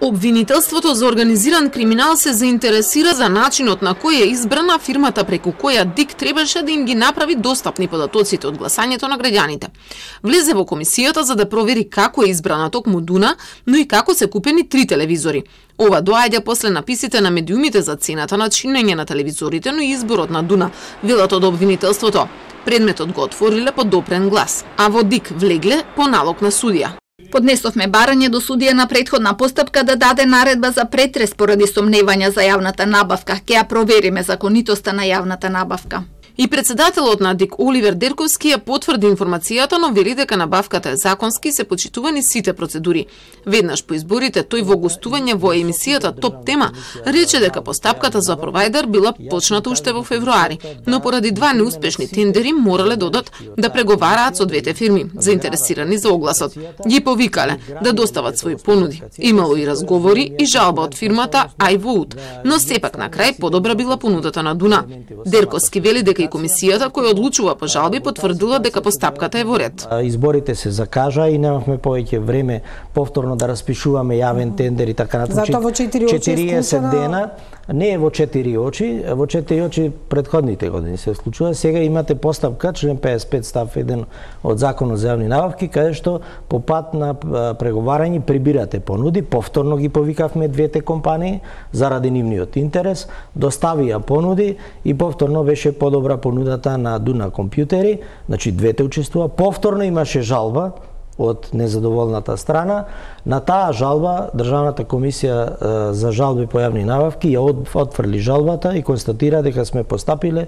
Обвинителството за организиран криминал се заинтересира за начинот на кој е избрана фирмата преку која ДИК требаше да им ги направи достапни податоците од гласањето на граѓаните. Влезе во комисијата за да провери како е избрана токму Дуна, но и како се купени три телевизори. Ова доаѓа после написите на медиумите за цената на чинење на телевизорите, но и изборот на Дуна, велат од обвинителството. Предметот го отвориле под допрен глас, а во ДИК влегле по налог на судија. Поднесовме барање до судија на предходна постапка да даде наредба за претрес поради сомневања за јавната набавка. Ке ја провериме законитоста на јавната набавка. И председателот на ДИК Оливер Дерковски ја потврди информацијата, но вели дека набавката е законски и се почитувани сите процедури. Веднаш по изборите тој во гостување во емисијата Топ тема рече дека постапката за провайдер била почната уште во февруари, но поради два неуспешни тендери морале да додат да преговараат со двете фирми заинтересирани за огласот. Ги повикале да достават своји понуди. Имало и разговори и жалба од фирмата iVote, но сепак на крај подобра била понудата на Дуна. Дерковски вели дека и комисијата која одлучува по жалби потврдила дека постапката е во ред. Изборите се закажа и немавме повеќе време повторно да распишуваме јавен тендер и така натаму. Затоа во 4 очи 40 дена не е во 4 очи, во 4 очи предходните години се случува. Сега имате постапка член 55 став 1 од Законот за јавни набавки каде што по пат на преговарање прибирате понуди, повторно ги повикавме двете компании заради нивниот интерес, доставија понуди и повторно беше подобра понудата на Дуна компјутери, значи двете учествува, повторно имаше жалба од незадоволната страна. На таа жалба Државната комисија за жалби по јавни набавки ја отфрли жалбата и констатира дека сме постапиле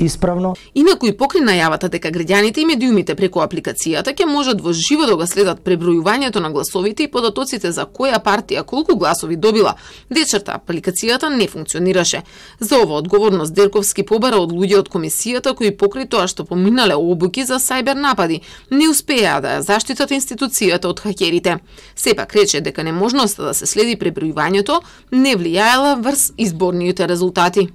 исправно. Инаку и покри најавата дека граѓаните и медиумите преку апликацијата ќе можат во живо да го следат пребројувањето на гласовите и податоците за која партија колку гласови добила, Дечерта, апликацијата не функционираше. За ова одговорност Дерковски побара од луѓе од комисијата кои покри тоа што поминале обуки за сајбер напади, не успеа да ја заштитат институцијата од хакерите. Сепак рече дека неможноста да се следи пребројувањето не влијаела врз изборните резултати.